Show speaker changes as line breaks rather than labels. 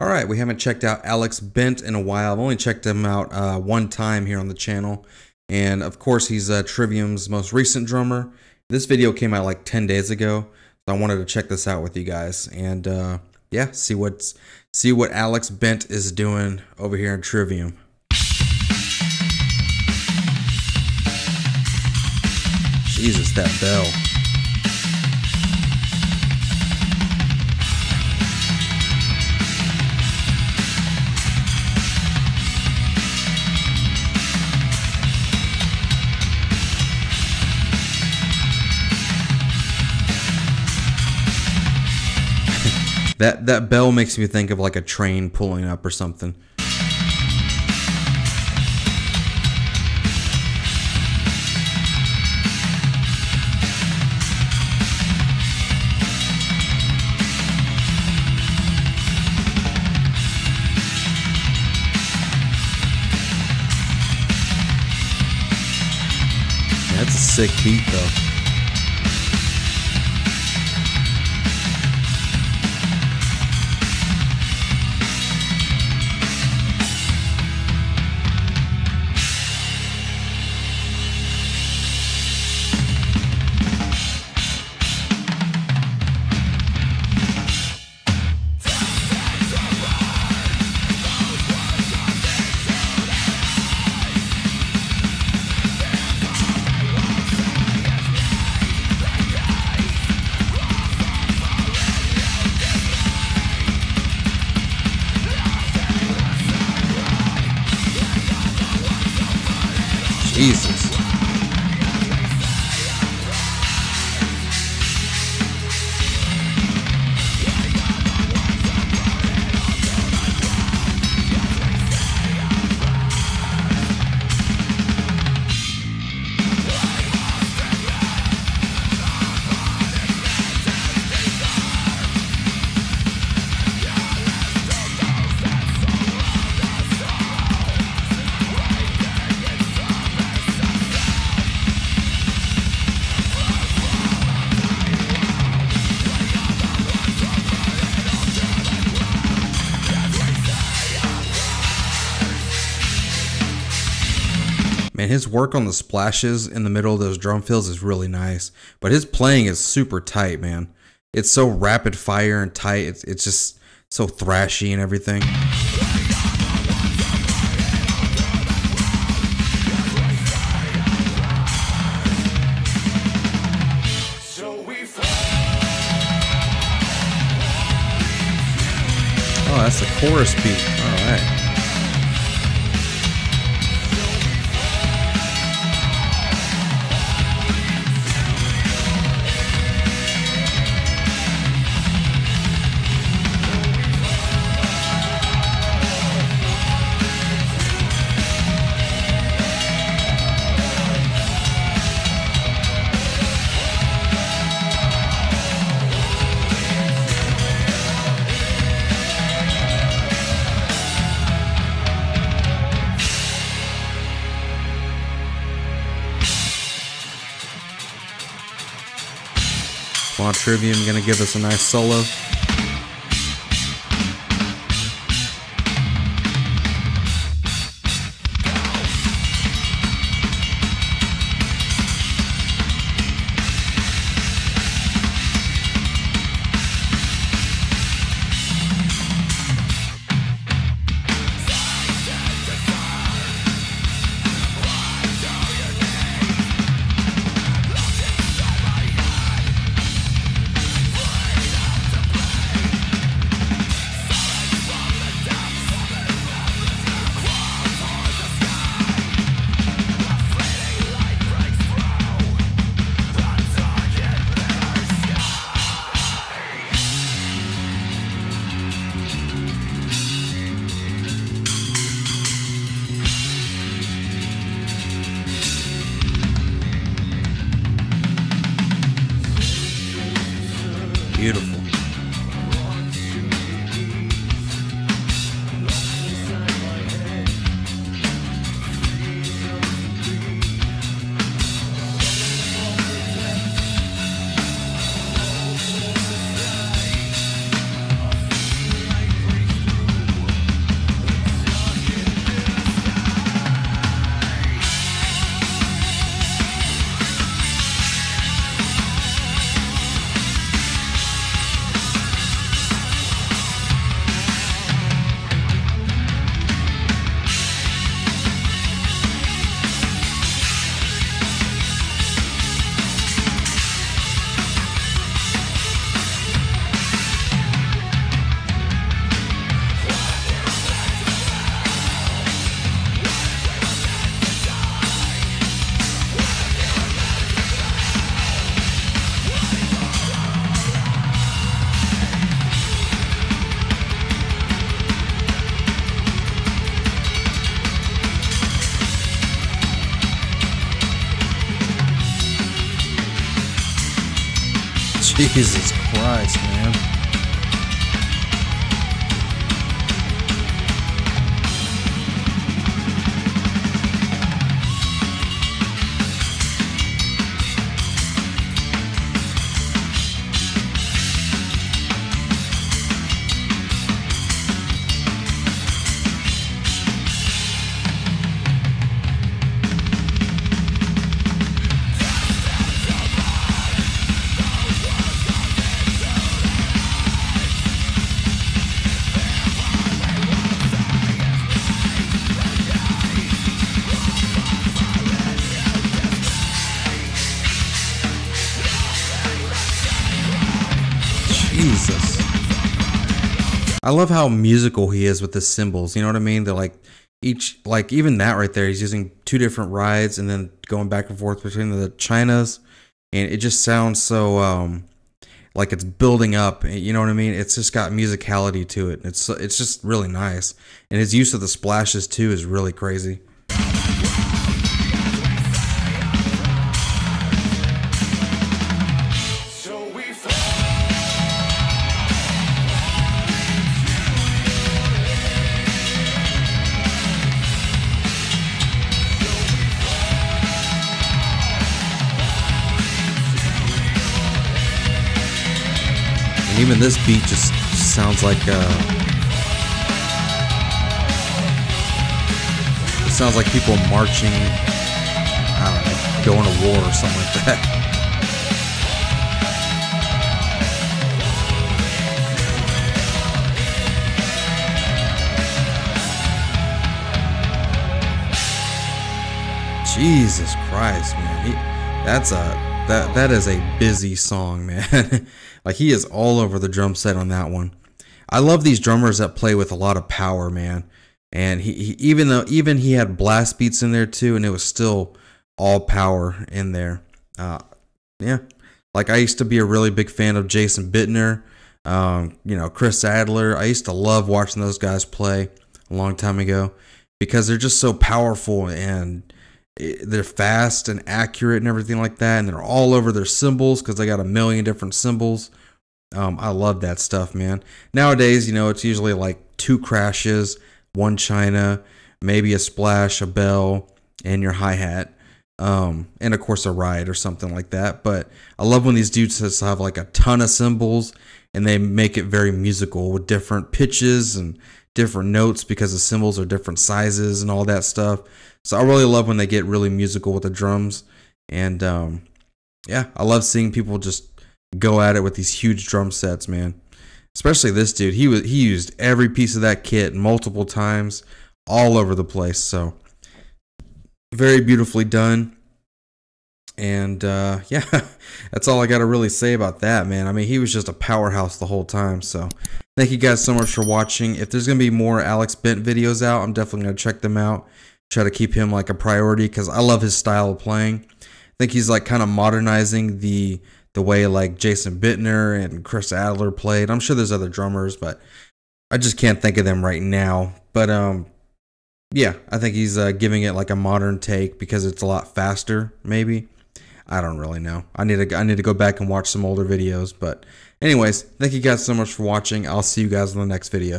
All right, we haven't checked out Alex Bent in a while. I've only checked him out uh, one time here on the channel. And of course, he's uh, Trivium's most recent drummer. This video came out like 10 days ago. So I wanted to check this out with you guys. And uh, yeah, see what's see what Alex Bent is doing over here in Trivium. Jesus, that bell. That that bell makes me think of like a train pulling up or something. That's a sick beat though. Jesus. Man, his work on the splashes in the middle of those drum fills is really nice. But his playing is super tight, man. It's so rapid fire and tight. It's, it's just so thrashy and everything. Oh, that's the chorus beat. All right. Von Trivium gonna give us a nice solo. Beautiful. Jesus Christ, man. I love how musical he is with the cymbals. You know what I mean? They're like each, like even that right there, he's using two different rides and then going back and forth between the Chinas. And it just sounds so, um, like it's building up. You know what I mean? It's just got musicality to it. It's it's just really nice, and his use of the splashes too is really crazy. Even this beat just sounds like uh it sounds like people marching I don't know, going to war or something like that. Jesus Christ, man. He, that's a that that is a busy song, man. like he is all over the drum set on that one. I love these drummers that play with a lot of power, man. And he, he even though even he had blast beats in there too, and it was still all power in there. Uh, yeah, like I used to be a really big fan of Jason Bittner, um, you know Chris Adler. I used to love watching those guys play a long time ago because they're just so powerful and they're fast and accurate and everything like that and they're all over their cymbals because they got a million different cymbals. um, i love that stuff man nowadays you know it's usually like two crashes one china maybe a splash a bell and your hi-hat um, and of course a ride or something like that but i love when these dudes just have like a ton of cymbals and they make it very musical with different pitches and different notes because the cymbals are different sizes and all that stuff so I really love when they get really musical with the drums. And um, yeah, I love seeing people just go at it with these huge drum sets, man. Especially this dude. He was he used every piece of that kit multiple times all over the place. So very beautifully done. And uh, yeah, that's all I got to really say about that, man. I mean, he was just a powerhouse the whole time. So thank you guys so much for watching. If there's going to be more Alex Bent videos out, I'm definitely going to check them out try to keep him like a priority because I love his style of playing. I think he's like kind of modernizing the the way like Jason Bittner and Chris Adler played. I'm sure there's other drummers, but I just can't think of them right now. But um, yeah, I think he's uh, giving it like a modern take because it's a lot faster. Maybe I don't really know. I need to I need to go back and watch some older videos. But anyways, thank you guys so much for watching. I'll see you guys in the next video.